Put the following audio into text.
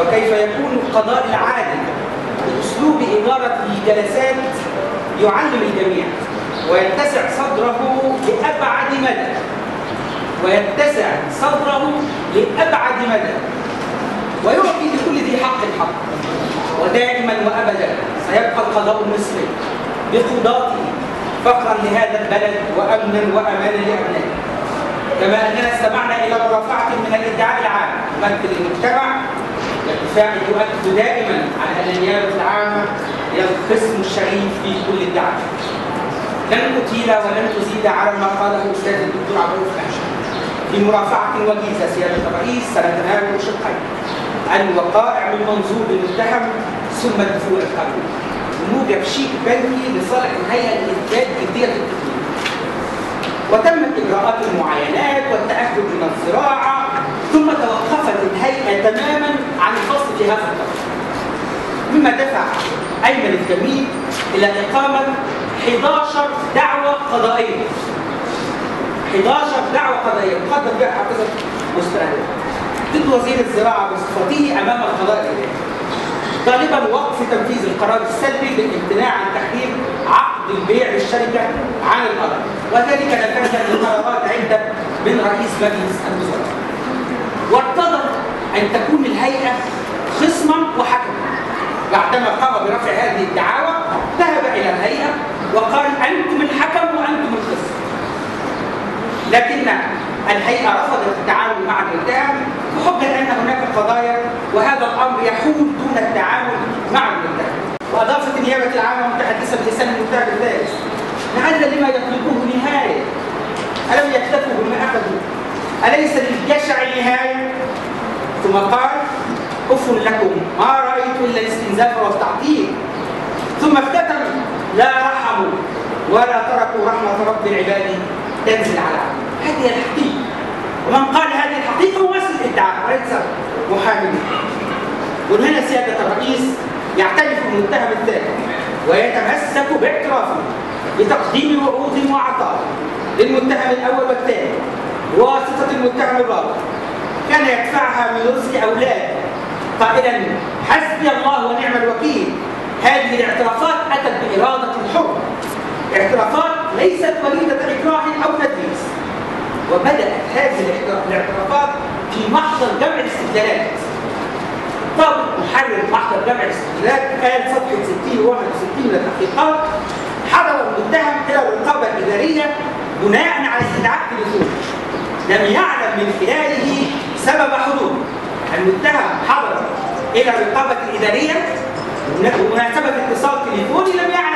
وكيف يكون القضاء العادل؟ بأسلوب إدارة جلسات يعلم الجميع ويتسع صدره لأبعد مدى. ويتسع صدره لأبعد مدى. ويعطي لكل ذي حق حق ودائما وأبدا سيبقى القضاء المصري بقضاته فخرا لهذا البلد وأمنا وأمانا لأبنائه. كما أننا استمعنا إلى مرافعة من الادعاء العام يمثل المجتمع الدفاع يؤكد دائما على أن النيابة العامة هي القسم الشريف في كل الدعوة لن أطيل ولن أزيد على ما قاله الأستاذ الدكتور عبد الرؤوف في مرافعة وجيزة سيادة الرئيس سنتناول شقين الوقائع من منظور المتهم ثم الدفوع القانوني موجب شيك بنكي لصالح الهيئة لإنتاج جدية التكنولوجيا وتمت إجراءات المعاينات والتأكد من الزراعة ثم توقفت الهيئة تماما عن الفصل في هذا الطرف مما دفع أيمن الجميل إلى إقامة 11 دعوة قضائية. 11 دعوة قضائية. مقدم بها حافظة مستند ضد وزير الزراعة بصفته أمام القضاء الإداري. طالبا وقف تنفيذ القرار السلبي بالامتناع عن تحريم عقد البيع للشركة عن الأرض. وذلك نتيجة لقرارات عدة من رئيس مجلس الوزراء. وارتضى أن تكون الهيئة خصما وحكما بعدما قام برفع هذه الدعاوى ذهب إلى الهيئة وقال أنتم الحكم وأنتم الخصم. لكن الهيئة رفضت التعامل مع المتهم بحجة أن هناك قضايا وهذا الأمر يحول دون التعامل مع المتهم وأضافت النيابة العامة متحدثة بلسان المتهم الثالث لعل لما يطلبوه نهاية ألم يكتفوا بما أخذوا أليس للجشع نهاية؟ ثم قال أف لكم. ما رأيت إلا الاستنزاف والتعطيل ثم اختتم. لا رحموا ولا تركوا رحمة رب العباد تنزل على عبده. هذه الحقيقة. ومن قال هذه الحقيقة ممثل الادعاء وليس محامي. وهنا سيادة الرئيس يعترف المتهم الثاني. ويتمسك باعترافه بتقديم وعود وعطاء للمتهم الأول والثاني. بواسطة المتهم الرابع. كان يدفعها من رزق أولاده قائلا حسبي الله ونعم الوكيل. هذه الاعترافات أتت بإرادة الحر اعترافات ليست وليدة إكراه أو تدليس. وبدأت هذه الاعترافات في محضر جمع الاستدلالات ضابط محرر محضر جمع الاستدلالات قال صفحة 60 و 61 من التحقيقات حضر المتهم إلى الرقابة الإدارية بناء على استدعاء تليفوني لم يعلم من خلاله سبب المتهم حضر إلى الرقابة الإدارية بمناسبة اتصال تليفوني لم يعلم